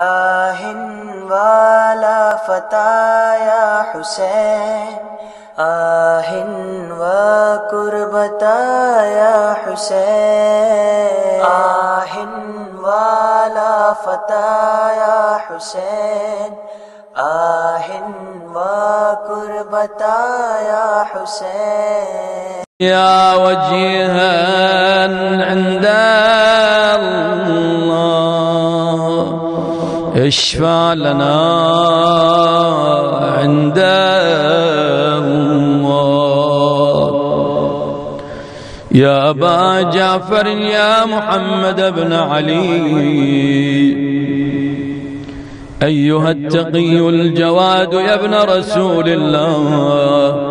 آه والا فتایا حسین آہ و قربتایا حسین. آہ والا فتایا حسین آہ و قربتایا حسین. يا وجيها عند الله. اشفع لنا عند الله. يا أبا جعفر يا محمد بن علي. أيها التقي الجواد يا ابن رسول الله.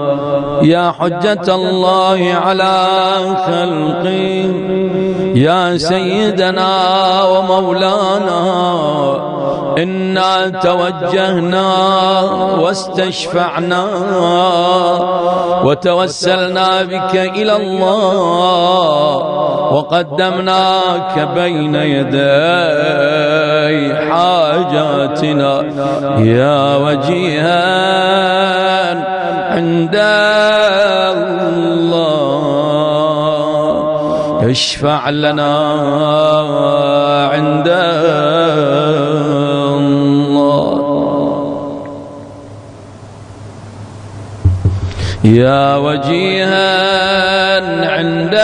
يا حجة الله على خلقه. يا سيدنا ومولانا. إنا توجهنا واستشفعنا وتوسلنا بك إلى الله وقدمناك بين يدي حاجاتنا يا وجيها عند الله. اشفع لنا عند يا وجيها عند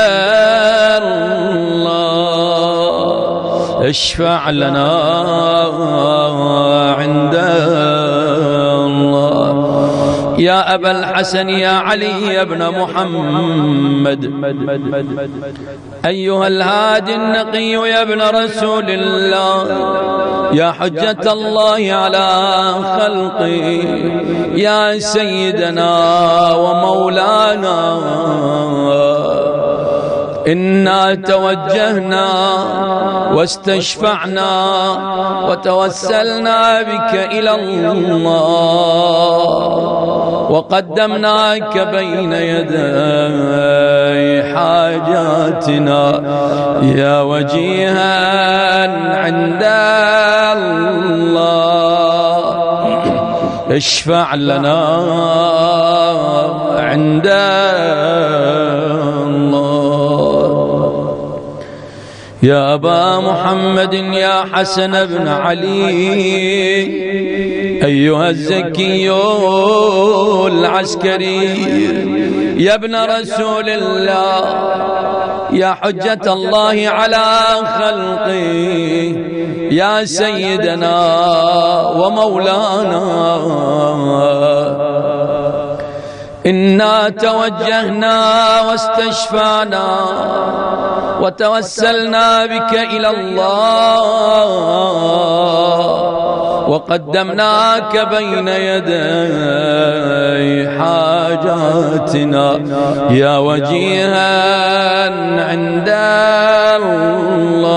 الله اشفع لنا عند الله يا أبا الحسن يا علي ابن محمد. أيها الهادي النقي يا ابن رسول الله يا حجة الله على خلقه يا سيدنا ومولانا. إنا توجهنا واستشفعنا وتوسلنا بك إلى الله. وقدمناك بين يدي حاجاتنا. يا وجيها عند الله. اشفع لنا عند يا أبا محمد يا حسن بن علي أيها الزكي العسكري يا ابن رسول الله يا حجة الله على خلقه يا سيدنا ومولانا. إنا توجهنا واستشفانا وتوسلنا بك إلى الله وقدمناك بين يدي حاجاتنا. يا وجيها عند الله.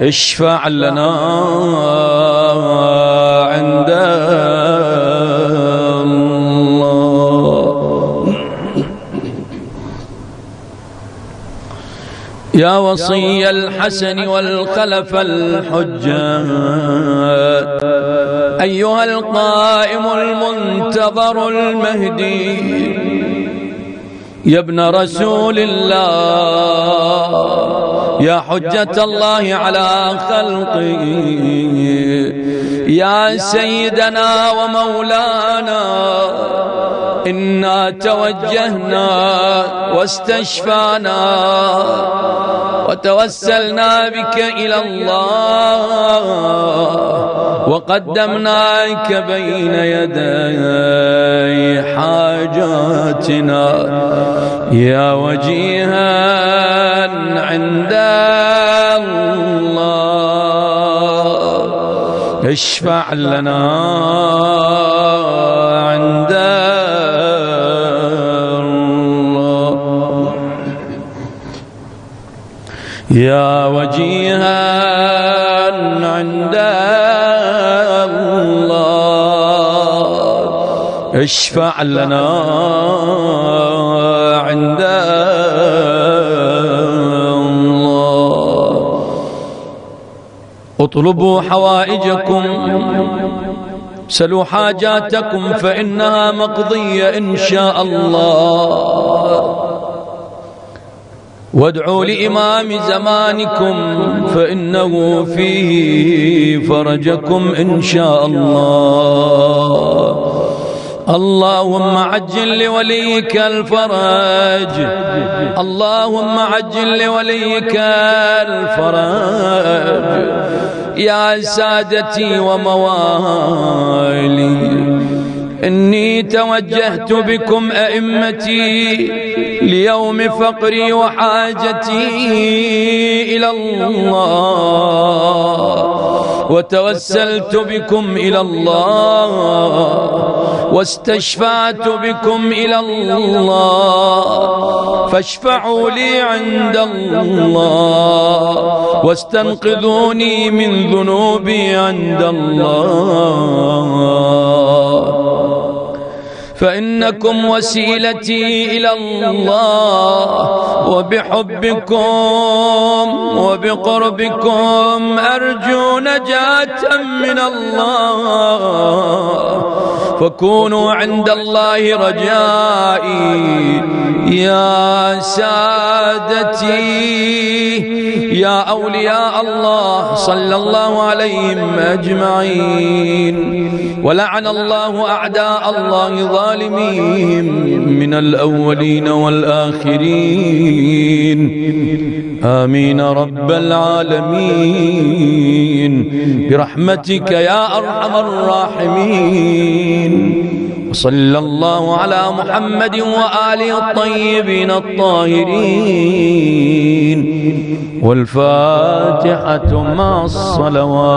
اشفع لنا يا وصي الحسن والخلف الحجة أيها القائم المنتظر المهدي. يا ابن رسول الله. يا حجة الله على خلقه يا سيدنا ومولانا. إنا توجهنا واستشفانا وتوسلنا بك إلى الله وقدمناك بين يدي حاجاتنا. يا وجيها عند الله اشفع لنا يا وجيها عند الله. اشفع لنا عند الله. اطلبوا حوائجكم. سلوا حاجاتكم فإنها مقضية إن شاء الله. وادعوا لإمام زمانكم فإنه فيه فرجكم إن شاء الله. اللهم عجل لوليك الفرج. اللهم عجل لوليك الفرج. يا سادتي وموالي. إني توجهت بكم أئمتي ليوم فقري وحاجتي إلى الله وتوسلت بكم إلى الله واستشفعت بكم إلى الله فاشفعوا لي عند الله واستنقذوني من ذنوبي عند الله. فإنكم وسيلتي إلى الله. وبحبكم وبقربكم أرجو نجاة من الله. فكونوا عند الله رجائي يا سادتي. يا أولياء الله صلى الله عليهم أجمعين. ولعن الله أعداء الله ظالمين من الأولين والآخرين. آمين رب العالمين. برحمتك يا أرحم الراحمين. وصلى الله على محمد وآله الطيبين الطاهرين. والفاتحة مع الصلوات.